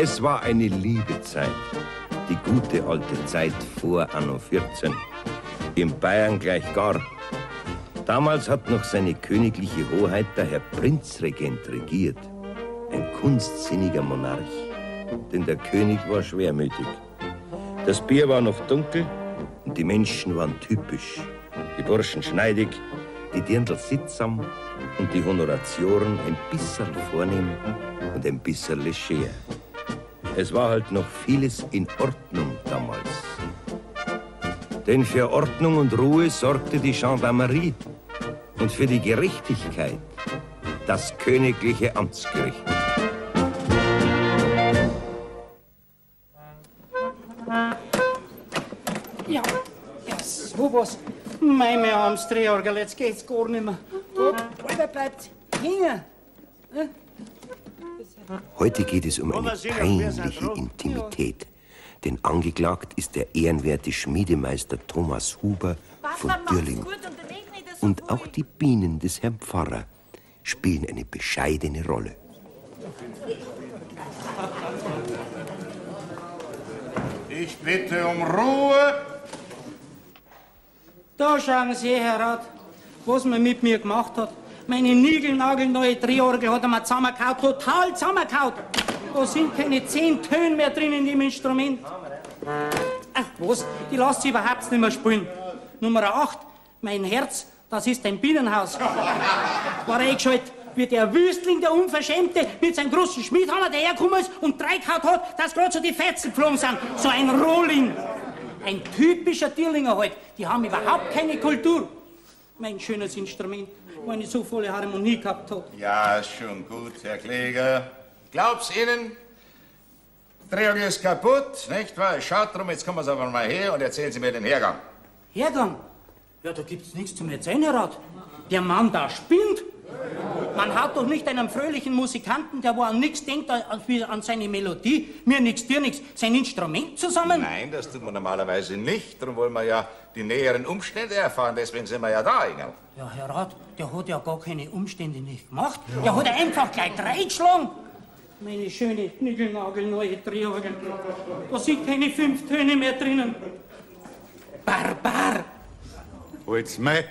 Es war eine liebe Zeit, die gute alte Zeit vor Anno 14. In Bayern gleich gar. Damals hat noch seine königliche Hoheit der Herr Prinzregent regiert. Ein kunstsinniger Monarch. Denn der König war schwermütig. Das Bier war noch dunkel und die Menschen waren typisch. Die Burschen schneidig, die Dirndl sittsam und die Honoratioren ein bisschen vornehm und ein bisschen leger. Es war halt noch vieles in Ordnung damals. Denn für Ordnung und Ruhe sorgte die Gendarmerie und für die Gerechtigkeit das königliche Amtsgericht. Ja, ja, sowas. Meine arms Drehorgel, jetzt geht's gar nicht mehr. Alter, bleibt hängen. Heute geht es um eine peinliche Intimität. Denn angeklagt ist der ehrenwerte Schmiedemeister Thomas Huber von Dürling. Und auch die Bienen des Herrn Pfarrer spielen eine bescheidene Rolle. Ich bitte um Ruhe. Da schauen Sie, Herr Rat, was man mit mir gemacht hat. Meine niegelnagelneue Drehorgel hat mir zusammengekaut, total zusammengekaut. Da sind keine zehn Töne mehr drin in dem Instrument. Ach was, die lässt sich überhaupt nicht mehr spielen. Nummer 8, mein Herz, das ist ein Bienenhaus. War eingeschaltet, wie der Wüstling, der Unverschämte, mit seinem großen Schmiedhammer dahergekommen ist und dreikaut hat, dass gerade so die Fetzen geflogen sind. So ein Rohling. Ein typischer Tierlinger halt. Die haben überhaupt keine Kultur. Mein schönes Instrument, wenn ich so volle Harmonie gehabt hab. Ja, schon gut, Herr Kläger. Glaub's Ihnen? Triangel ist kaputt, nicht wahr? Schaut drum, jetzt kommen Sie aber mal her und erzählen Sie mir den Hergang. Hergang? Ja, da gibt's nichts zum Erzählen, Herr Rat. Der Mann da spinnt. Man hat doch nicht einen fröhlichen Musikanten, der wo an nichts denkt, als wie an seine Melodie, mir nichts, dir nichts, sein Instrument zusammen. Nein, das tut man normalerweise nicht. Darum wollen wir ja die näheren Umstände erfahren. Deswegen sind wir ja da, Engel. Ja, Herr Rat, der hat ja gar keine Umstände nicht gemacht. Der hat einfach gleich reingeschlagen. Meine schöne, niegelnagelneue Triorgel. Da sind keine fünf Töne mehr drinnen. Barbar! Holt's mal.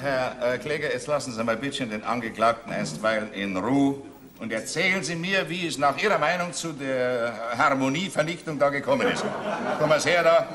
Herr äh, Kläger, jetzt lassen Sie mal bitte den Angeklagten einstweilen in Ruhe und erzählen Sie mir, wie es nach Ihrer Meinung zu der Harmonievernichtung da gekommen ist. Kommen Sie her da.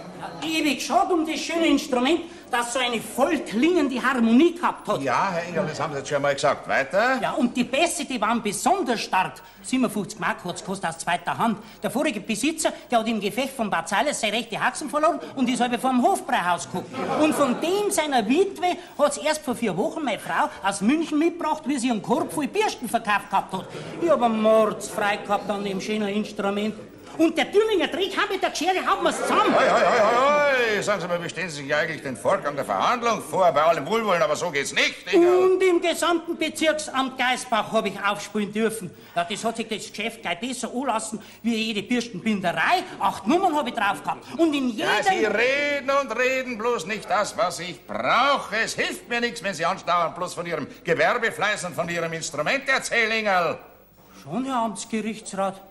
Ewig schade um das schöne Instrument, das so eine voll klingende Harmonie gehabt hat. Ja, Herr Engel, das haben Sie jetzt schon mal gesagt. Weiter? Ja, und die Bässe, die waren besonders stark. 57 Mark hat's gekostet aus zweiter Hand. Der vorige Besitzer, der hat im Gefecht von Bad Seiles seine rechte Haxen verloren und ist halb vor dem Hofbräuhaus geguckt. Und von dem seiner Witwe hat's erst vor vier Wochen meine Frau aus München mitgebracht, wie sie einen Korb voll Birsten verkauft gehabt hat. Ich hab einen mordsfrei gehabt an dem schönen Instrument. Und der Thüringer Drehkamp mit der Schere haut mir's zusammen. Hoi, hoi, hoi, hoi. Sagen Sie mal, wie stellen Sie sich eigentlich den Vorgang der Verhandlung vor? Bei allem Wohlwollen, aber so geht's nicht. Engel. Und im gesamten Bezirksamt Geisbach habe ich aufspielen dürfen. Ja, das hat sich das Geschäft gleich besser anlassen wie jede Bürstenbinderei. Acht Nummern habe ich drauf gehabt. Und in jedem... Ja, Sie reden und reden bloß nicht das, was ich brauche. Es hilft mir nichts, wenn Sie andauernd bloß von Ihrem Gewerbefleiß und von Ihrem Instrument erzählen, Engel. Schon, Herr Amtsgerichtsrat.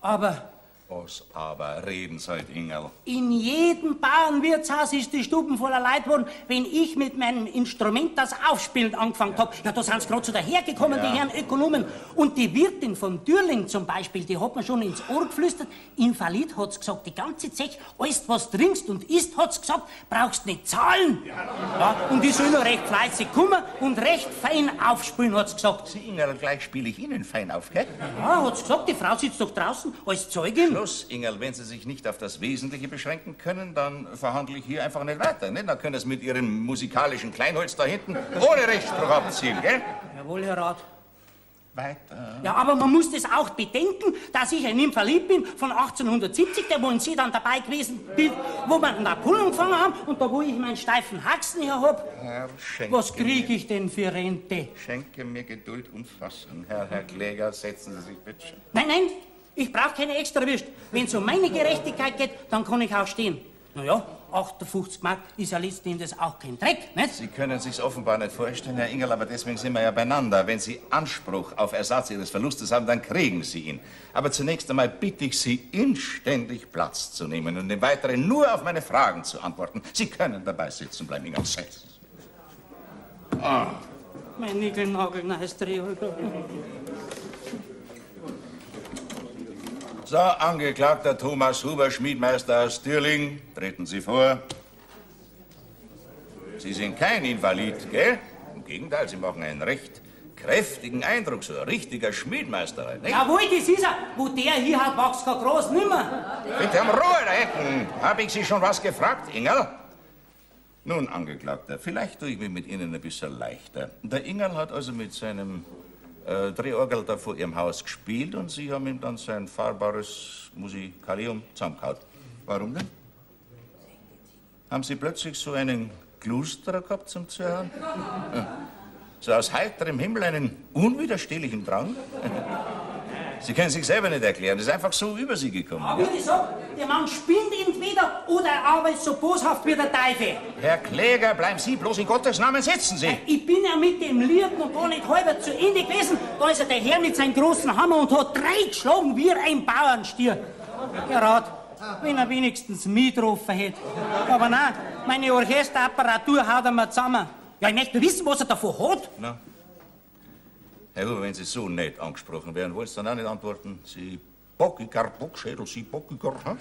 Aber Was aber reden halt, Engel? in jedem Bauernwirtshaus ist die Stuben voller Leid geworden, wenn ich mit meinem Instrument das Aufspielen angefangen habe. Ja, da sind sie gerade so dahergekommen, die Herren Ökonomen. Und die Wirtin von Dürling zum Beispiel, die hat mir schon ins Ohr geflüstert, Invalid hat's gesagt, die ganze Zeit, alles was trinkst und isst, hat's gesagt, brauchst nicht zahlen. Ja, und ich soll nur recht fleißig kommen und recht fein aufspielen, hat's gesagt. Sie, Engel, gleich spiele ich Ihnen fein auf, gell? Ja, hat's gesagt, die Frau sitzt doch draußen als Zeugin. Schluss, Engel, wenn Sie sich nicht auf das Wesentliche beschränken können, dann verhandle ich hier einfach nicht weiter. Ne? Dann können Sie mit Ihrem musikalischen Kleinholz da hinten ohne Rechtsspruch abziehen, gell? Jawohl, Herr Rat. Weiter. Ja, aber man muss das auch bedenken, dass ich ein Invalid bin von 1870, der wo in Sie dann dabei gewesen bin, wo wir Napoleon gefangen haben und da wo ich meinen steifen Haxen her hab. Herr, schenke Was kriege ich denn für Rente? Schenke mir Geduld und Fassung. Herr, Herr Kläger, setzen Sie sich bitte. Nein, nein, ich brauche keine extra Würst. Wenn es um meine Gerechtigkeit geht, dann kann ich auch stehen. Naja, 58 Mark ist ja letzten Endes auch kein Dreck, nicht? Sie können sich's offenbar nicht vorstellen, Herr Ingel, aber deswegen sind wir ja beieinander. Wenn Sie Anspruch auf Ersatz Ihres Verlustes haben, dann kriegen Sie ihn. Aber zunächst einmal bitte ich Sie, inständig Platz zu nehmen und im Weiteren nur auf meine Fragen zu antworten. Sie können dabei sitzen bleiben, Ingel. Ah. Mein Nickelnagel, Drehholger. So, Angeklagter Thomas Huber, Schmiedmeister aus Dürling, treten Sie vor. Sie sind kein Invalid, gell? Im Gegenteil, Sie machen einen recht kräftigen Eindruck, so ein richtiger Schmiedmeister. Nicht? Jawohl, das ist er. Wo der hier hat, wächst kein Gras nimmer. Bitte um Ruhe da hinten. Hab ich Sie schon was gefragt, Ingerl? Nun, Angeklagter, vielleicht tue ich mir mit Ihnen ein bisschen leichter. Der Ingerl hat also mit seinem äh, Drehorgel da vor Ihrem Haus gespielt und Sie haben ihm dann sein fahrbares Musikalium zusammengehauen. Warum denn? Haben Sie plötzlich so einen Glusterer gehabt zum Zuhören? So aus heiterem Himmel einen unwiderstehlichen Drang? Sie können sich selber nicht erklären, das ist einfach so über Sie gekommen. Aber ich sag, der Mann spinnt entweder oder er arbeitet so boshaft wie der Teufel. Herr Kläger, bleiben Sie bloß in Gottes Namen sitzen Sie. Ich bin ja mit dem Lied noch gar nicht halber zu Ende gewesen. Da ist ja der Herr mit seinem großen Hammer und hat drei geschlagen wie ein Bauernstier. Herr Rat, wenn er wenigstens mitrufen hätte. Aber nein, meine Orchesterapparatur haut er mir zusammen. Ja, ich möchte wissen, was er davon hat. Na? Huber, wenn Sie so nett angesprochen werden, wollen Sie dann auch nicht antworten? Sie bockiger Bockschädel, Sie bockiger, hm?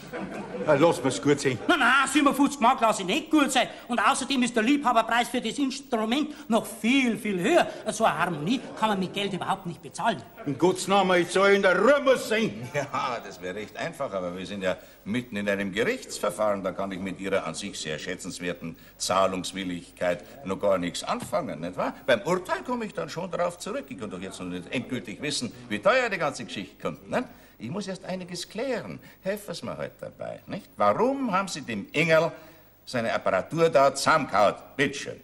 Ja, lass mir's gut sein. Nein, nein, 57 Mark lasse ich nicht gut sein. Und außerdem ist der Liebhaberpreis für das Instrument noch viel, viel höher. So eine Harmonie kann man mit Geld überhaupt nicht bezahlen. In Gottes Namen, ich soll in der Ruhe sein. Ja, das wäre recht einfach, aber wir sind ja mitten in einem Gerichtsverfahren. Da kann ich mit Ihrer an sich sehr schätzenswerten Zahlungswilligkeit noch gar nichts anfangen, nicht wahr? Beim Urteil komme ich dann schon darauf zurück. Ich kann doch jetzt noch nicht endgültig wissen, wie teuer die ganze Geschichte kommt, nicht? Ich muss erst einiges klären. Helfen Sie mir heute dabei, nicht? Warum haben Sie dem Engel seine Apparatur da zusammengehauen? Bitteschön.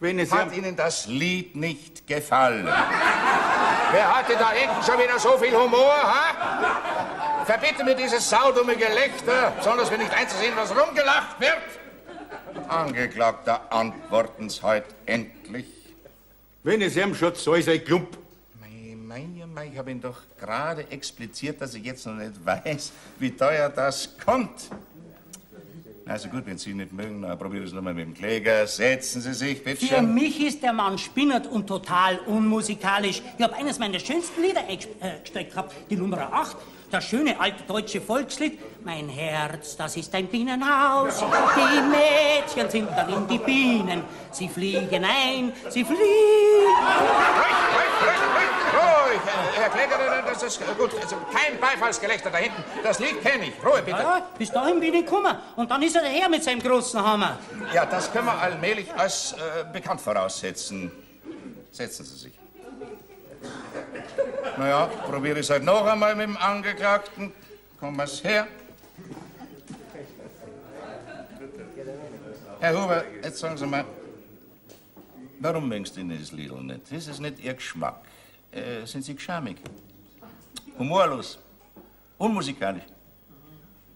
Wenn es Hat Ihnen das Lied nicht gefallen? Wer hatte da hinten schon wieder so viel Humor, ha? Verbitte mir dieses saudumme Gelächter, besonders wenn nicht einzusehen, was rumgelacht wird. Angeklagter, antworten Sie heute endlich. wenn es ihm schon soll sein Klump. Mei, mei, mei, ich habe Ihnen doch gerade expliziert, dass ich jetzt noch nicht weiß, wie teuer das kommt. Also gut, wenn Sie nicht mögen, dann probieren Sie es nochmal mit dem Kläger. Setzen Sie sich, bitte Für schön. mich ist der Mann spinnert und total unmusikalisch. Ich habe eines meiner schönsten Lieder eingestellt gehabt, die Nummer 8. Das schöne alte deutsche Volkslied. Mein Herz, das ist ein Bienenhaus. Die Mädchen sind darin die Bienen. Sie fliegen ein, sie fliegen. Ruhig. Herr Herr Kläger, das ist gut. Also kein Beifallsgelächter da hinten. Das Lied kenne ich. Ruhe, bitte. Ja, bis dahin bin ich gekommen. Und dann ist er daher mit seinem großen Hammer. Ja, das können wir allmählich als äh, bekannt voraussetzen. Setzen Sie sich. Na ja, probiere ich es halt noch einmal mit dem Angeklagten. Komm was her. Herr Huber, jetzt sagen Sie mal, warum mögen Sie das Lidl nicht? Ist es nicht Ihr Geschmack? Äh, sind Sie geschamig? Humorlos? Unmusikalisch?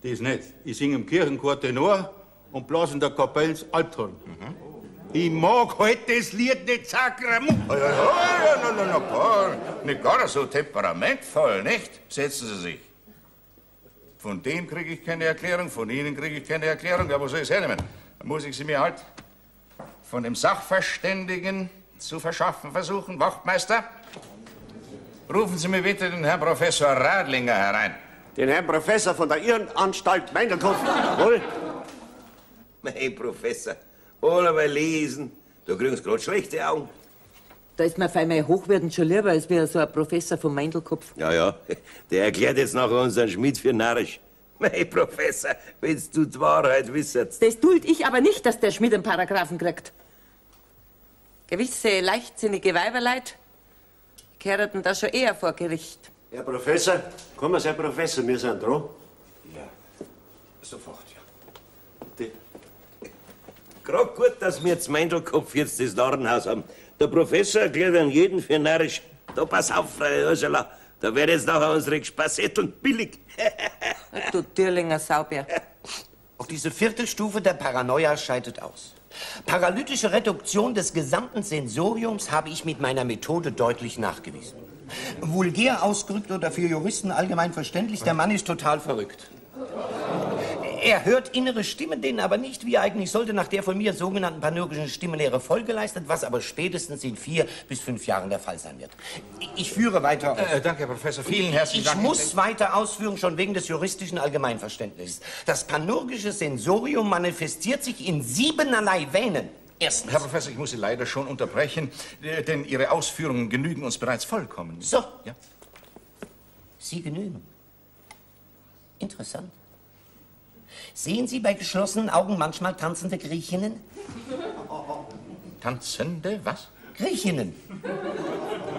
Das nicht. Ich singe im Kirchenchor Tenor und blase in der Kapelle Alpton. Ich mag halt das Lied nicht Sakramut. Ja, ja, ja, na, na, na, gar, nicht gar so temperamentvoll, nicht? Setzen Sie sich. Von dem kriege ich keine Erklärung, von Ihnen kriege ich keine Erklärung. Ja, wo soll ich es hernehmen? Da muss ich sie mir halt von dem Sachverständigen zu verschaffen versuchen. Wachtmeister, rufen Sie mir bitte den Herrn Professor Radlinger herein. Den Herrn Professor von der Irrenanstalt Meindelkopf. Wohl? Mein Professor, alle mal lesen. Da kriegen sie gerade schlechte Augen. Da ist mir auf einmal hochwertend schon lieber als wie so ein Professor vom Meindelkopf. Ja, ja, der erklärt jetzt nachher unseren Schmied für narrisch. Mein Professor, wenn's du die Wahrheit wisset. Das duld ich aber nicht, dass der Schmied einen Paragraphen kriegt. Gewisse leichtsinnige Weiberleid kehrten da schon eher vor Gericht. Herr Professor, kommen Sie, Herr Professor, wir sind dran. Sofort, ja. Die- Grad gut, dass wir jetzt Meindelkopf jetzt das Narrenhaus haben. Der Professor erklärt an jeden für narrisch. Da pass auf, Frau Ursula, da wird jetzt nachher unsere Spassetteln billig. Du Dürlinger Saubär. Auch diese vierte Stufe der Paranoia scheidet aus. Paralytische Reduktion des gesamten Sensoriums habe ich mit meiner Methode deutlich nachgewiesen. Vulgär ausgedrückt oder für Juristen allgemein verständlich, der Mann ist total verrückt. Er hört innere Stimmen, denen aber nicht, wie er eigentlich sollte, nach der von mir sogenannten panurgischen Stimmenlehre Folge leistet, was aber spätestens in vier bis fünf Jahren der Fall sein wird. Ich führe weiter aus. Äh, danke, Herr Professor. Vielen herzlichen Ich Dank. muss weiter ausführen, schon wegen des juristischen Allgemeinverständnisses. Das panurgische Sensorium manifestiert sich in siebenerlei Venen. Erstens. Herr Professor, ich muss Sie leider schon unterbrechen, äh, denn Ihre Ausführungen genügen uns bereits vollkommen. So. Ja. Sie genügen. Interessant. Sehen Sie bei geschlossenen Augen manchmal tanzende Griechinnen? Tanzende, was? Griechinnen.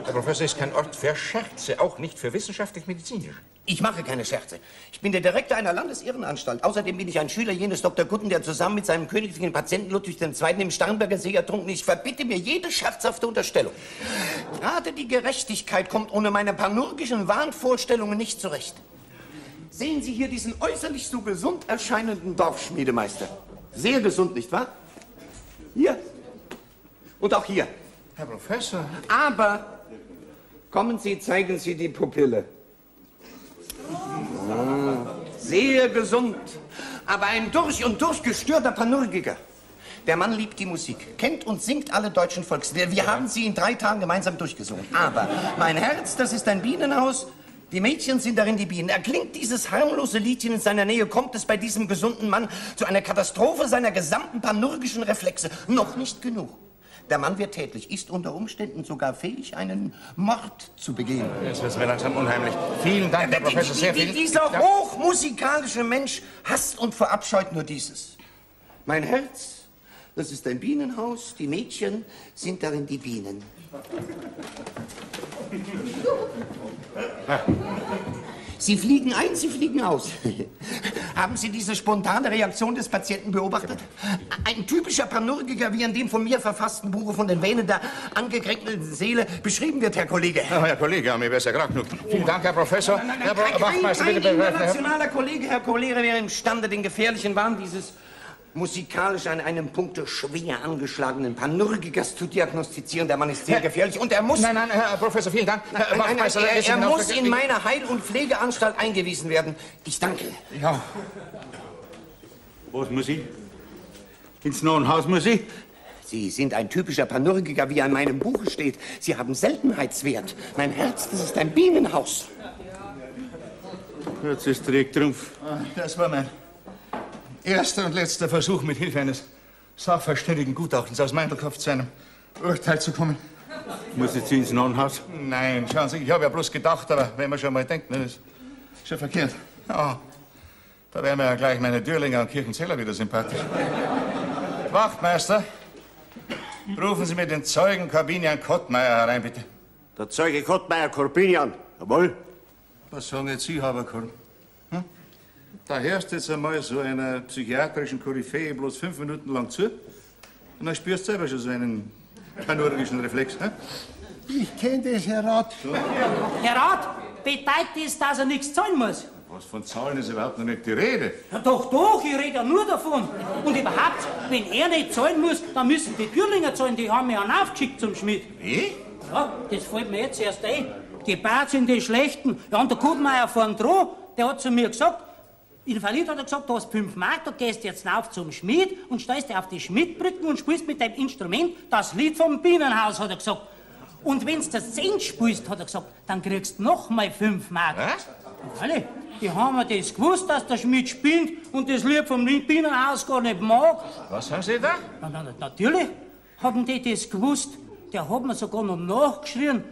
Herr Professor, ist kein Ort für Scherze, auch nicht für wissenschaftlich-medizinisch. Ich mache keine Scherze. Ich bin der Direktor einer Landesirrenanstalt. Außerdem bin ich ein Schüler jenes Dr. Gutten, der zusammen mit seinem königlichen Patienten Ludwig II. im Starnberger See ertrunken ist. Ich verbitte mir jede scherzhafte Unterstellung. Gerade die Gerechtigkeit kommt ohne meine panurgischen Wahnvorstellungen nicht zurecht. Sehen Sie hier diesen äußerlich so gesund erscheinenden Dorfschmiedemeister. Sehr gesund, nicht wahr? Hier. Und auch hier. Herr Professor. Aber kommen Sie, zeigen Sie die Pupille. Ah, Sehr gesund, aber ein durch und durch gestörter Panurgiker. Der Mann liebt die Musik, kennt und singt alle deutschen Volkslieder. Wir haben sie in drei Tagen gemeinsam durchgesungen. Aber mein Herz, das ist ein Bienenhaus. Die Mädchen sind darin die Bienen. Erklingt dieses harmlose Liedchen in seiner Nähe, kommt es bei diesem gesunden Mann zu einer Katastrophe seiner gesamten panurgischen Reflexe. Noch nicht genug. Der Mann wird tätlich, ist unter Umständen sogar fähig, einen Mord zu begehen. Jetzt wird mir langsam unheimlich. Vielen Dank, Herr Professor, sehr vielen die- Dieser hochmusikalische Mensch hasst und verabscheut nur dieses. Mein Herz, das ist ein Bienenhaus, die Mädchen sind darin die Bienen. Sie fliegen ein, sie fliegen aus. Haben Sie diese spontane Reaktion des Patienten beobachtet? Ein typischer Panurgiker, wie in dem von mir verfassten Buche von den Venen der angekränkten Seele beschrieben wird, Herr Kollege. Ja, Herr Kollege, wäre es ja gerade genug. Vielen Dank, Herr Professor. Nein, nein, Herr nein, Pro- kein, Wachtmeister, kein bitte. internationaler Kollege, Herr Cholera, wäre imstande, den gefährlichen Wahn dieses musikalisch an einem Punkte schwer angeschlagenen Panurgikers zu diagnostizieren. Der Mann ist sehr gefährlich und er muss... Nein, nein, Herr Professor, vielen Dank. Nein, Herr nein, nein, er, er muss in meine Heil- und Pflegeanstalt eingewiesen werden. Ich danke. Ja. Was muss ich? Ins Nonnenhaus muss ich? Sie sind ein typischer Panurgiker, wie er in meinem Buche steht. Sie haben Seltenheitswert. Mein Herz, das ist ein Bienenhaus. Jetzt ist direkt Trumpf. Das war mein erster und letzter Versuch, mit Hilfe eines sachverständigen Gutachtens aus Meindelkopf zu einem Urteil zu kommen. Muss jetzt ins Nonnenhaus? Nein, schauen Sie, ich habe ja bloß gedacht, aber wenn man schon mal denkt, das ist schon verkehrt. Ja, da wären mir ja gleich meine Dürlinger und Kirchenzeller wieder sympathisch. Wachtmeister, rufen Sie mir den Zeugen Corbinian Kottmeier herein, bitte. Der Zeuge Kottmeier Corbinian. Jawohl. Was sagen jetzt Sie, Haberkorn? Da hörst jetzt einmal so einer psychiatrischen Koryphäe bloß fünf Minuten lang zu und dann spürst du selber schon so einen panurgischen Reflex. Hm? Ich kenne das, Herr Rat. Herr Rat, bedeutet das, dass er nichts zahlen muss? Was von Zahlen ist überhaupt noch nicht die Rede. Ja, doch, doch, ich rede ja nur davon. Und überhaupt, wenn er nicht zahlen muss, dann müssen die Thürlinger zahlen, die haben ja einen aufgeschickt zum Schmied. Wie? Ja, das fällt mir jetzt erst ein. Die Bart sind die Schlechten. Ja, und der Kutmeier vorn dran, der hat zu mir gesagt, in Verlied hat er gesagt, du hast fünf Mark, du gehst jetzt rauf zum Schmied und steigst dir auf die Schmiedbrücken und spielst mit deinem Instrument das Lied vom Bienenhaus, hat er gesagt. Und wenn's das Zehnt spielst, hat er gesagt, dann kriegst du noch mal fünf Mark. Was? Alle, die haben ja das gewusst, dass der Schmied spielt und das Lied vom Bienenhaus gar nicht mag. Was haben Sie da? Na, na, na, natürlich haben die das gewusst. Der hat mir sogar noch nachgeschrien.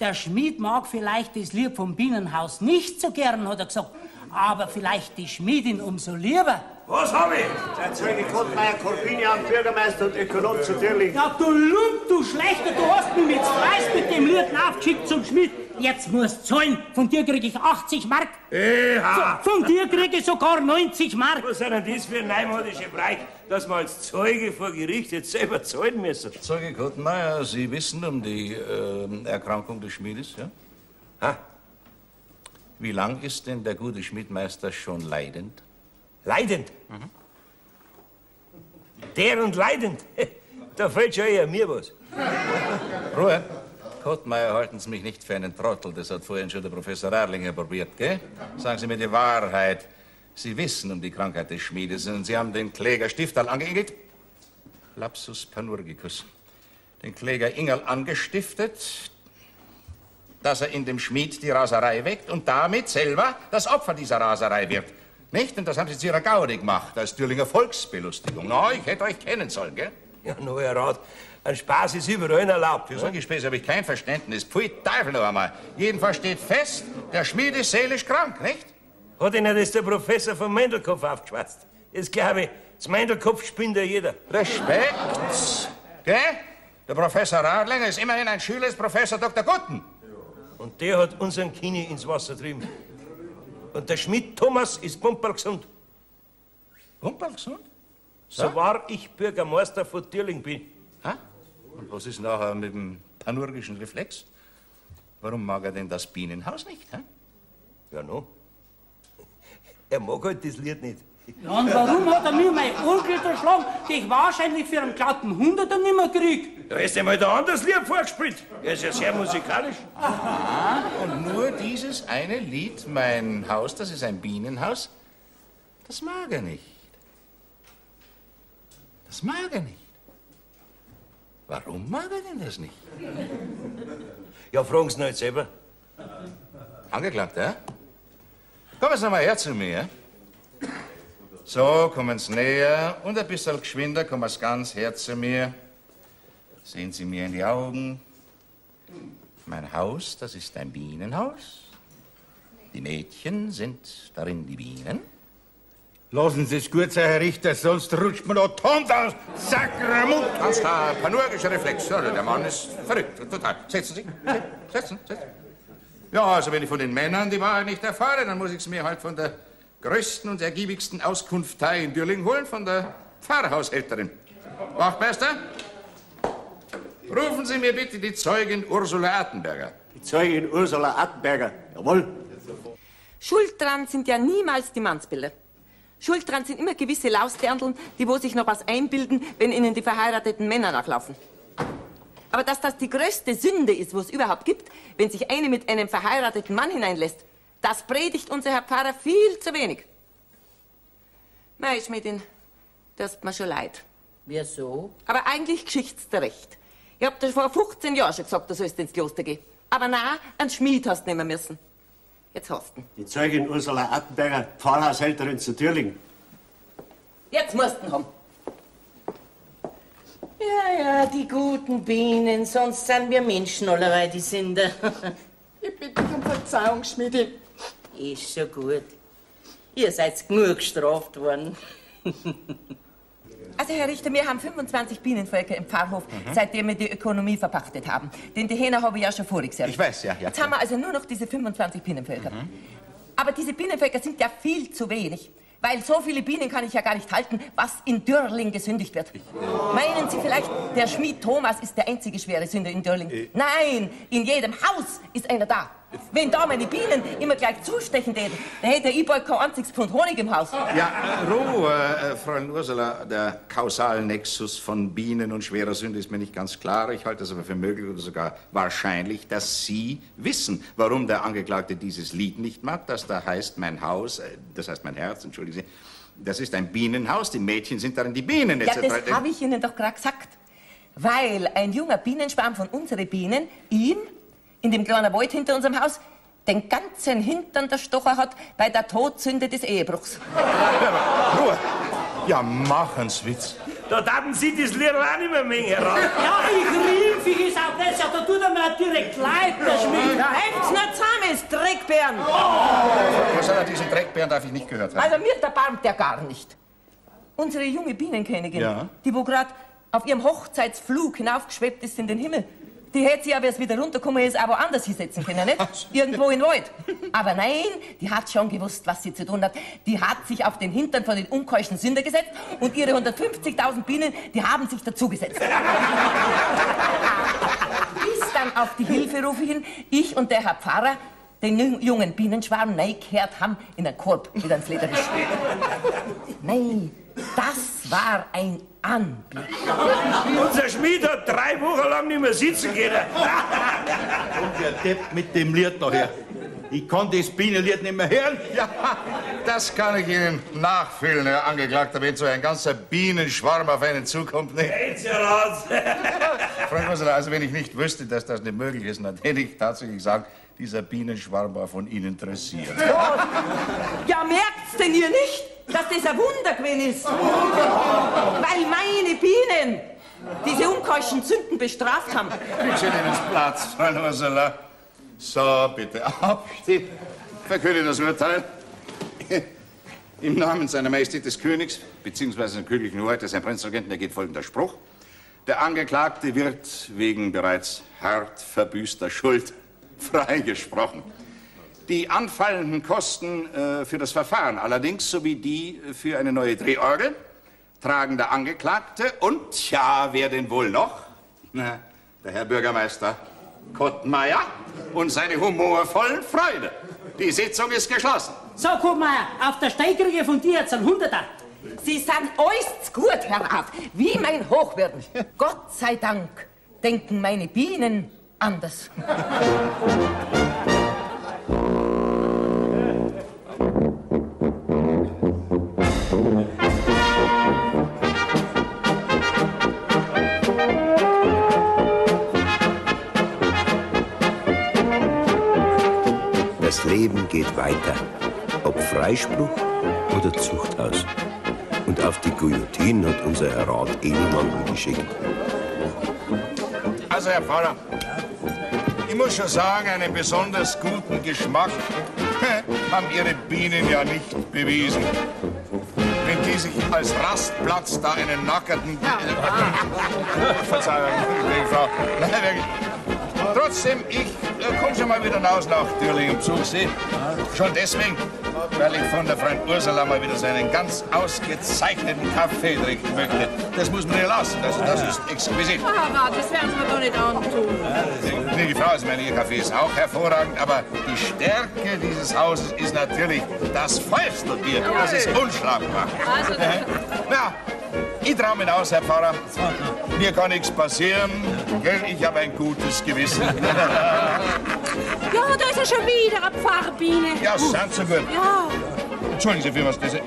Der Schmied mag vielleicht das Lied vom Bienenhaus nicht so gern, hat er gesagt. Aber vielleicht die Schmiedin umso lieber. Was hab ich? Der Zeuge Kottmeier Corbinian, Bürgermeister und Ökonom zu Dirling. Ja, du Lump, du Schlechter, du hast mich mit Preis mit dem Lied aufgeschickt zum Schmied. Jetzt musst du zahlen. Von dir krieg ich 80 Mark. Eha! Von dir krieg ich sogar 90 Mark. Was sind denn das für neumodische Breit, dass man als Zeuge vor Gericht jetzt selber zahlen müssen? Zeuge Kottmeier, Sie wissen um die äh, Erkrankung des Schmiedes, ja? Ha? Wie lang ist denn der gute Schmiedmeister schon leidend? Leidend? Der und leidend. Da fällt schon eher mir was. Ruhe. Kottmeier, halten Sie mich nicht für einen Trottel. Das hat vorhin schon der Professor Erlinger probiert, gell? Sagen Sie mir die Wahrheit. Sie wissen um die Krankheit des Schmiedes und Sie haben den Kläger Stiftal angeengelt. Lapsus panurgicus. Den Kläger Ingerl angestiftet, dass er in dem Schmied die Raserei weckt und damit selber das Opfer dieser Raserei wird. Nicht? Und das haben Sie zu Ihrer Gaudi gemacht, als Thüringer Volksbelustigung. Na, ich hätte euch kennen sollen, gell? Ja, no, Herr Rat, ein Spaß ist überall erlaubt. Für solche Späße habe ich kein Verständnis. Pfui Teufel noch einmal. Jedenfalls steht fest, der Schmied ist seelisch krank, nicht? Hat Ihnen das der Professor von Mendelkopf aufgeschwatzt? Das glaube ich, das Mendelkopf spinnt ja jeder. Respekt. Gell? Der Professor Radlinger ist immerhin ein Schüler des Professor Dr. Gutten. Und der hat unseren Kini ins Wasser getrieben. Und der Schmidt Thomas ist pumperlgesund. Pumperlgesund? So war ich Bürgermeister von Tierling bin. Ha? Und was ist nachher mit dem panurgischen Reflex? Warum mag er denn das Bienenhaus nicht? Ha? Ja, no. Er mag halt das Lied nicht. Ja, und warum hat er mir mein Onkel erschlagen, den ich wahrscheinlich für einen glatten Hunderter nicht mehr krieg? Da ist einmal der anderes Lied vorgespielt. Er ist ja sehr musikalisch. Aha. Und nur dieses eine Lied, mein Haus, das ist ein Bienenhaus, das mag er nicht. Das mag er nicht. Warum mag er denn das nicht? Ja, fragen Sie ihn halt selber. Angeklagt, ja? Kommen Sie mal her zu mir. So, kommen Sie näher und ein bisschen geschwinder, kommen Sie ganz her zu mir. Sehen Sie mir in die Augen. Mein Haus, das ist ein Bienenhaus. Die Mädchen sind darin die Bienen. Lassen Sie es gut sein, Herr Richter, sonst rutscht mir noch die Hand aus. Sakramut! Ganz klar, panurgischer Reflex. Ja, der Mann ist verrückt, total. Setzen Sie, setzen, setzen. Ja, also wenn ich von den Männern die Wahrheit nicht erfahre, dann muss ich es mir halt von der größten und ergiebigsten Auskunftei in Dürling holen, von der Pfarrhaushälterin. Wachtmeister, rufen Sie mir bitte die Zeugin Ursula Attenberger. Die Zeugin Ursula Attenberger. Jawohl. Schuld dran sind ja niemals die Mannsbilder. Schuld dran sind immer gewisse Lausderndeln, die wo sich noch was einbilden, wenn ihnen die verheirateten Männer nachlaufen. Aber dass das die größte Sünde ist, wo es überhaupt gibt, wenn sich eine mit einem verheirateten Mann hineinlässt, das predigt unser Herr Pfarrer viel zu wenig. Mei, Schmidin, das tut mir schon leid. Wieso? Aber eigentlich geschicht's dir recht. Ich hab dir vor 15 Jahren schon gesagt, du sollst ins Kloster gehen. Aber na, einen Schmied hast du nehmen müssen. Jetzt hast du ihn. Die Zeugin Ursula Attenberger, Pfarrhaushälterin zu Thürling. Jetzt musst du ihn haben. Ja, ja, die guten Bienen, sonst sind wir Menschen allerweil die Sünder. Ich bitte um Verzeihung, Schmiedi. Ist schon gut. Ihr seid genug gestraft worden. Also, Herr Richter, wir haben 25 Bienenvölker im Pfarrhof, seitdem wir die Ökonomie verpachtet haben. Den die Hähner habe ich ja schon voriges Jahr. Ich weiß, ja, ja. Jetzt haben wir also nur noch diese 25 Bienenvölker. Aber diese Bienenvölker sind ja viel zu wenig. Weil so viele Bienen kann ich ja gar nicht halten, was in Dürrling gesündigt wird. Meinen Sie vielleicht, der Schmied Thomas ist der einzige schwere Sünder in Dürrling? Nein, in jedem Haus ist einer da. Wenn da meine Bienen immer gleich zustechen täten, dann hätte ich bald kein einziges Pfund Honig im Haus. Ja, Ruhe, äh, Fräulein Ursula. Der Kausalnexus von Bienen und schwerer Sünde ist mir nicht ganz klar. Ich halte es aber für möglich oder sogar wahrscheinlich, dass Sie wissen, warum der Angeklagte dieses Lied nicht mag, das da heißt mein Haus, äh, das heißt mein Herz, entschuldigen Sie. Das ist ein Bienenhaus, die Mädchen sind darin die Bienen. Ja, das habe ich Ihnen doch gerade gesagt. Weil ein junger Bienenschwarm von unseren Bienen ihm in dem kleinen Wald hinter unserem Haus den ganzen Hintern der Stocher hat bei der Todsünde des Ehebruchs. Ruhe! Ja, machen's Witz. Da taten Sie das Lied auch nicht mehr mengen, Rat. Ja, ich rief, ich ist auch das, ja, da tut er mir direkt leid, der Schmied. Ja, helft's nicht zusammen, ist Dreckbären! Ursula, diesen Dreckbären darf ich nicht gehört haben. Also mir erbarmt der gar nicht. Unsere junge Bienenkönigin, Ja. die wo grad auf ihrem Hochzeitsflug hinaufgeschwebt ist in den Himmel, die hätte sie aber, als wieder runtergekommen ist, auch woanders hinsetzen können, nicht? Irgendwo in den Wald. Aber nein, die hat schon gewusst, was sie zu tun hat. Die hat sich auf den Hintern von den unkeuschen Sünder gesetzt und ihre 150.000 Bienen, die haben sich dazugesetzt. Bis dann auf die Hilferufe hin, ich und der Herr Pfarrer den jung- jungen Bienenschwarm neigekehrt haben in einen Korb mit einem Flederwisch. Nein, Das war ein Anblick. Unser Schmied hat drei Wochen lang nicht mehr sitzen können. Und der Depp mit dem Lied daher. Ich kann das Bienenlied nicht mehr hören. Ja, das kann ich Ihnen nachfühlen, Herr Angeklagter, wenn so ein ganzer Bienenschwarm auf einen zukommt. Ne? Freund Mosler, also wenn ich nicht wüsste, dass das nicht möglich ist, dann hätte ich tatsächlich gesagt, dieser Bienenschwarm war von Ihnen dressiert. Ja, merkt's denn ihr nicht, dass das ein Wunder gewesen ist? Weil meine Bienen diese unkeuschen Sünden bestraft haben. Bitte schön ins Platz, Freund Mosler. So, bitte aufstehen. Verkünde das Urteil. Im Namen seiner Majestät des Königs, beziehungsweise der königlichen Hoheit des Herrn Prinzregenten, ergeht folgender Spruch. Der Angeklagte wird wegen bereits hart verbüßter Schuld freigesprochen. Die anfallenden Kosten äh, für das Verfahren allerdings sowie die für eine neue Drehorgel tragen der Angeklagte und, ja, wer denn wohl noch? Na, der Herr Bürgermeister Kottmeier und seine humorvollen Freunde. Die Sitzung ist geschlossen. So, Kottmeier, auf der Steigerige von dir jetzt ein Hunderter. Sie sind äußerst gut, Herr Rat, wie mein Hochwürden. Gott sei Dank denken meine Bienen anders. Leben geht weiter, ob Freispruch oder Zuchthaus. Und auf die Guillotine hat unser Herr Rat eh niemanden geschickt. Also, Herr Pfarrer, ich muss schon sagen, einen besonders guten Geschmack haben Ihre Bienen ja nicht bewiesen. Wenn die sich als Rastplatz da einen nackerten... Verzeihung, Frau. Nein, wirklich. Trotzdem, ich äh, komme schon mal wieder raus nach Dürling im Zugsee. Schon deswegen, weil ich von der Freund Ursula mal wieder so einen ganz ausgezeichneten Kaffee trinken möchte. Das muss man ihr lassen, das, das ist exquisit. Herr Rat, das werden Sie mir doch nicht antun. Gnädige Frau, ich meine, Ihr Kaffee ist auch hervorragend, aber die Stärke dieses Hauses ist natürlich das Fäustelbier. Das ist unschlagbar. Also, Na, ich traue mich aus, Herr Pfarrer. Mir kann nichts passieren. Gell? Ich habe ein gutes Gewissen. ja, da ist ja schon wieder eine Pfarrbiene. Ja, sind so gut. Ja. Entschuldigen Sie für was das ist.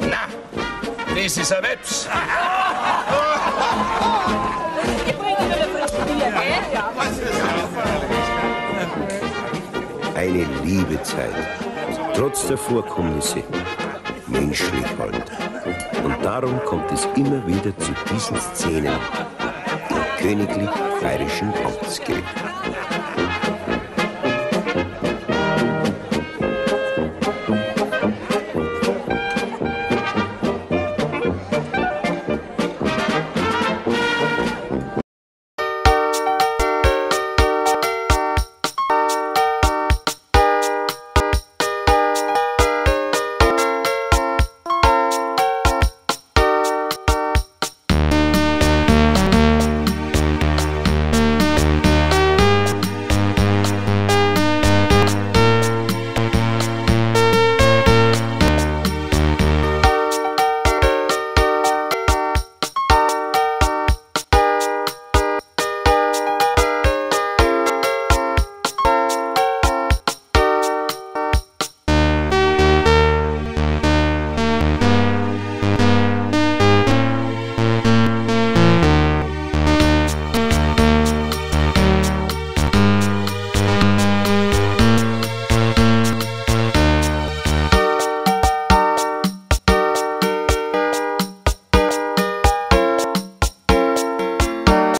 Na, das ist ein Webs. Ich bringe mir eine frische Bier, gell? Ja. Eine liebe Zeit, trotz der Vorkommnisse, menschlich halt. Und darum kommt es immer wieder zu diesen Szenen im königlich bayerischen Amtsgericht.